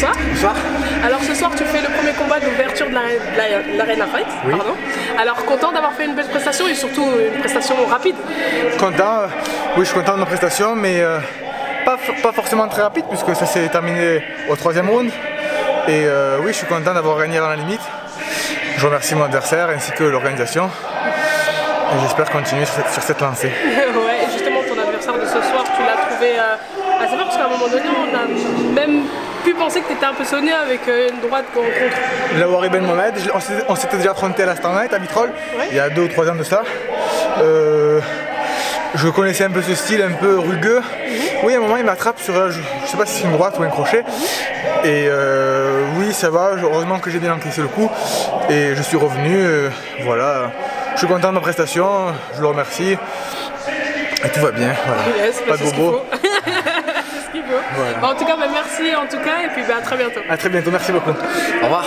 Bonsoir. Bonsoir. Alors ce soir tu fais le premier combat d'ouverture de l'Arena Fight. Oui. Pardon. Alors content d'avoir fait une belle prestation et surtout une prestation rapide. Content, euh, oui je suis content de ma prestation mais euh, pas, pas, forcément très rapide puisque ça s'est terminé au troisième round. Et euh, oui je suis content d'avoir gagné dans la limite. Je remercie mon adversaire ainsi que l'organisation. Et j'espère continuer sur cette, sur cette lancée. ouais, justement ton adversaire de ce soir, tu l'as trouvé assez fort parce qu'à un moment donné on a même pu penser que tu étais un peu sonné avec une droite contre. Lawari Ben Mohamed, on s'était déjà affronté à la Star Night à Vitrolles, il y a deux ou trois ans de ça. Euh, je connaissais un peu ce style un peu rugueux. Oui, à un moment il m'attrape sur, je, je sais pas si c'est une droite ou un crochet. Et euh, oui, ça va, heureusement que j'ai bien encaissé le coup. Et je suis revenu, euh, voilà. Je suis content de ma prestation, je le remercie. Et tout va bien, voilà. Yes, pas de bobo. En tout cas, bah, merci en tout cas et puis bah, à très bientôt. À très bientôt, merci beaucoup. Au revoir.